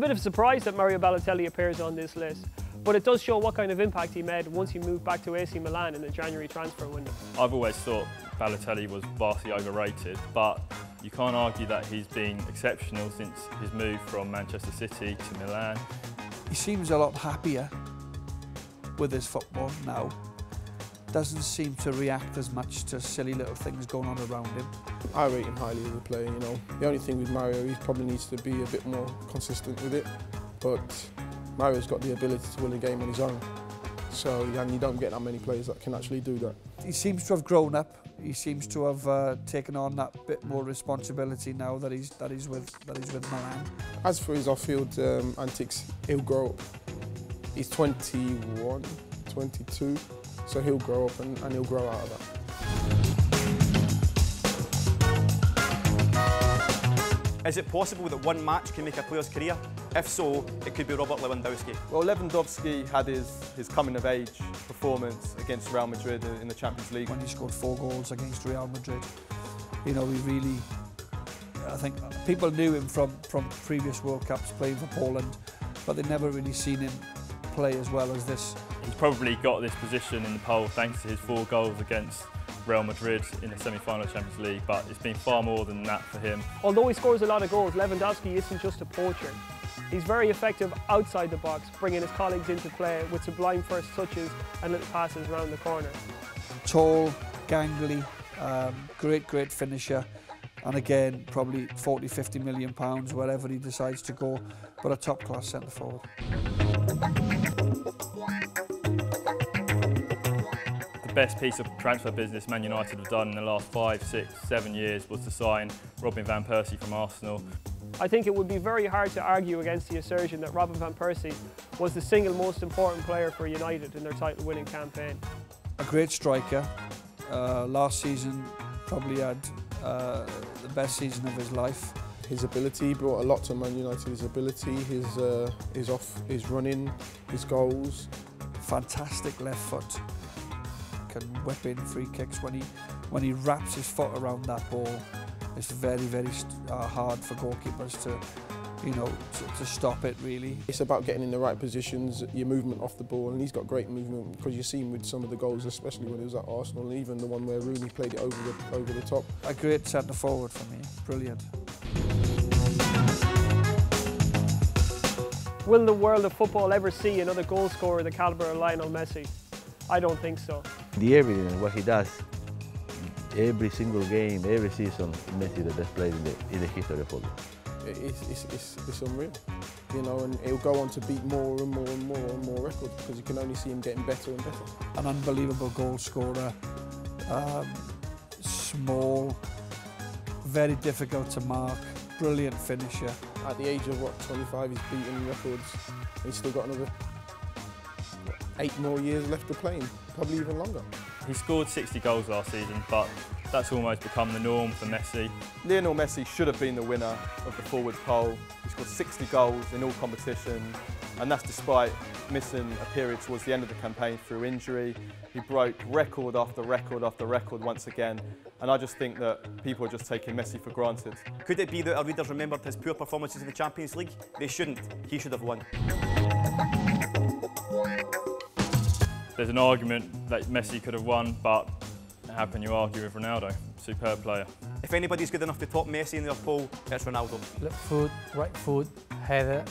a bit of a surprise that Mario Balotelli appears on this list, but it does show what kind of impact he made once he moved back to AC Milan in the January transfer window. I've always thought Balotelli was vastly overrated, but you can't argue that he's been exceptional since his move from Manchester City to Milan. He seems a lot happier with his football now. Doesn't seem to react as much to silly little things going on around him. I rate him highly as a player, you know. The only thing with Mario, he probably needs to be a bit more consistent with it. But Mario's got the ability to win a game on his own. So, and you don't get that many players that can actually do that. He seems to have grown up. He seems to have uh, taken on that bit more responsibility now that he's that he's with that he's with Milan. As for his off-field um, antics, he'll grow. He's 21, 22, so he'll grow up and, and he'll grow out of that. Is it possible that one match can make a player's career? If so, it could be Robert Lewandowski. Well, Lewandowski had his, his coming of age performance against Real Madrid in the Champions League. When he scored four goals against Real Madrid, you know, he really, I think people knew him from, from previous World Cups playing for Poland, but they'd never really seen him play as well as this. He's probably got this position in the poll thanks to his four goals against Real Madrid in the semi-final Champions League, but it's been far more than that for him. Although he scores a lot of goals, Lewandowski isn't just a poacher. He's very effective outside the box, bringing his colleagues into play with sublime first touches and little passes around the corner. Tall, gangly, um, great, great finisher. And again, probably 40, 50 million pounds, wherever he decides to go, but a top-class centre forward. The best piece of transfer business Man United have done in the last five, six, seven years was to sign Robin Van Persie from Arsenal. I think it would be very hard to argue against the assertion that Robin Van Persie was the single most important player for United in their title-winning campaign. A great striker. Uh, last season probably had uh, the best season of his life. His ability brought a lot to Man United. His ability, his uh, his off, his running, his goals. Fantastic left foot. Can whip in free kicks when he when he wraps his foot around that ball. It's very very uh, hard for goalkeepers to you know to, to stop it really. It's about getting in the right positions, your movement off the ball, and he's got great movement because you see him with some of the goals, especially when he was at Arsenal, and even the one where Rooney played it over the over the top. A great centre forward for me, brilliant. Will the world of football ever see another goal scorer the calibre of Lionel Messi? I don't think so. The evidence, what he does, every single game, every season, Messi is the best player in the, in the history of football. It's, it's, it's, it's unreal, you know, and he'll go on to beat more and more and more and more records because you can only see him getting better and better. An unbelievable goal scorer, um, small, very difficult to mark, brilliant finisher. At the age of what, 25, he's beating records. He's still got another eight more years left to play, probably even longer. He scored 60 goals last season, but that's almost become the norm for Messi. Lionel Messi should have been the winner of the forwards poll. He scored 60 goals in all competitions, and that's despite missing a period towards the end of the campaign through injury. He broke record after record after record once again, and I just think that people are just taking Messi for granted. Could it be that our readers remembered his poor performances in the Champions League? They shouldn't. He should have won. There's an argument that Messi could have won, but how can you argue with Ronaldo? Superb player. If anybody's good enough to top Messi in their poll, it's Ronaldo. Left foot, right foot, header,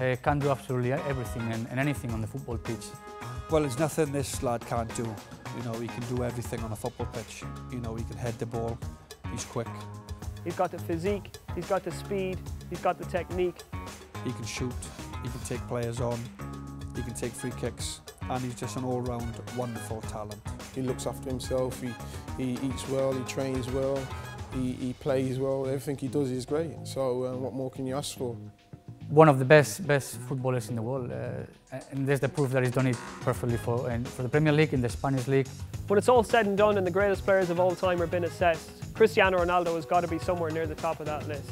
uh, can do absolutely everything and, and anything on the football pitch. Well, there's nothing this lad can't do. You know, he can do everything on a football pitch. You know, he can head the ball, he's quick, He's got the physique, he's got the speed, he's got the technique. he can shoot, he can take players on, he can take free kicks, and he's just an all-round wonderful talent. He looks after himself, he, he eats well, he trains well, he, he plays well, everything he does is great. So uh, what more can you ask for? One of the best best footballers in the world, uh, and there's the proof that he's done it perfectly for, and for the Premier League, in the Spanish League. When it's all said and done and the greatest players of all time are being assessed, Cristiano Ronaldo has got to be somewhere near the top of that list.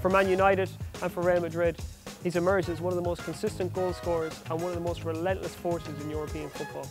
For Man United and for Real Madrid, he's emerged as one of the most consistent goal scorers and one of the most relentless forces in European football.